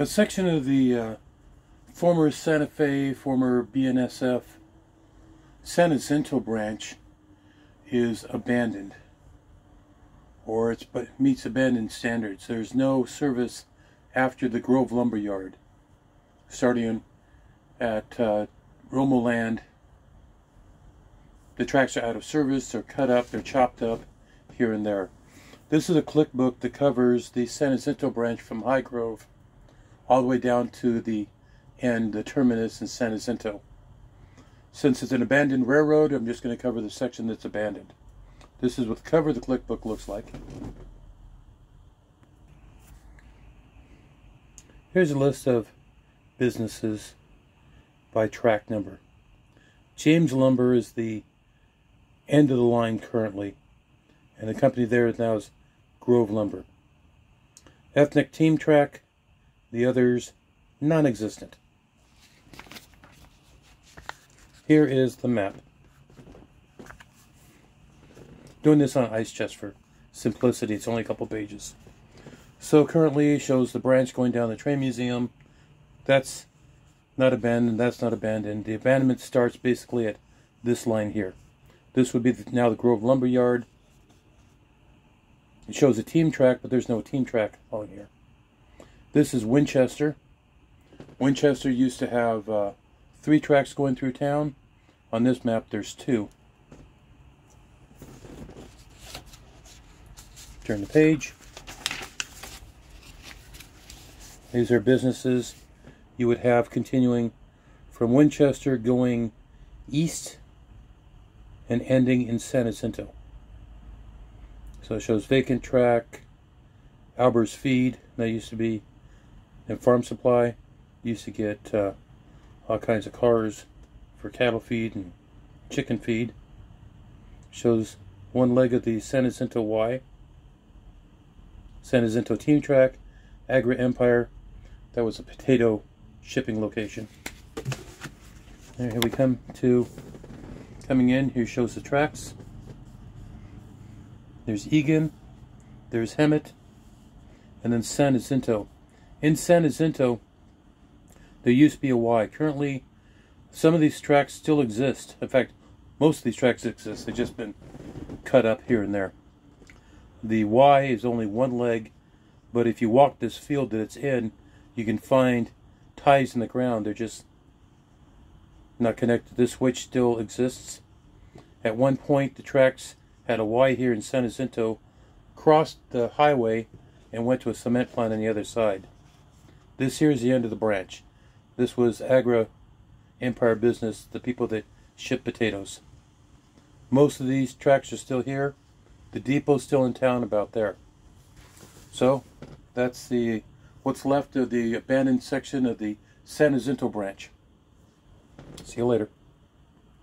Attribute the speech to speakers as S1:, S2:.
S1: A section of the uh, former Santa Fe, former BNSF San Jacinto branch is abandoned or it meets abandoned standards. There's no service after the Grove Lumber Yard, starting at uh. The tracks are out of service, they're cut up, they're chopped up here and there. This is a CLIC book that covers the San Jacinto branch from Highgrove all the way down to the end, the terminus in San Jacinto. Since it's an abandoned railroad, I'm just going to cover the section that's abandoned. This is what the cover the CLIC book looks like. Here's a list of businesses by track number. James Lumber is the end of the line currently, and the company there now is Grove Lumber. Ethanac Team Track, the others non existent. Here is the map. Doing this on ice chest for simplicity, it's only a couple pages. So currently shows the branch going down the train museum. That's not abandoned, that's not abandoned. The abandonment starts basically at this line here. This would be the, now the Grove Lumber Yard. It shows a team track, but there's no team track on here. This is Winchester. Winchester used to have uh, three tracks going through town. On this map, there's two. Turn the page. These are businesses you would have continuing from Winchester going east and ending in San Jacinto. So it shows vacant track, Albert's Feed, that used to be, and Farm Supply. Used to get uh, all kinds of cars for cattle feed and chicken feed. Shows one leg of the San Jacinto Y. San Jacinto Team Track, Agri-Empire. That was a potato shipping location. And here we come to coming in. Here shows the tracks. There's Egan, there's Hemet, and then San Jacinto. In San Jacinto, there used to be a Y. Currently, some of these tracks still exist. In fact, most of these tracks exist. They've just been cut up here and there. The Y is only one leg, but if you walk this field that it's in, you can find ties in the ground. They're just not connected. This switch still exists. At one point, the tracks had a Y here in San Jacinto, crossed the highway, and went to a cement plant on the other side. This here is the end of the branch. This was Agra Empire Business, the people that ship potatoes. Most of these tracks are still here. The depot's still in town about there. So, that's the what's left of the abandoned section of the San Jacinto branch. See you later.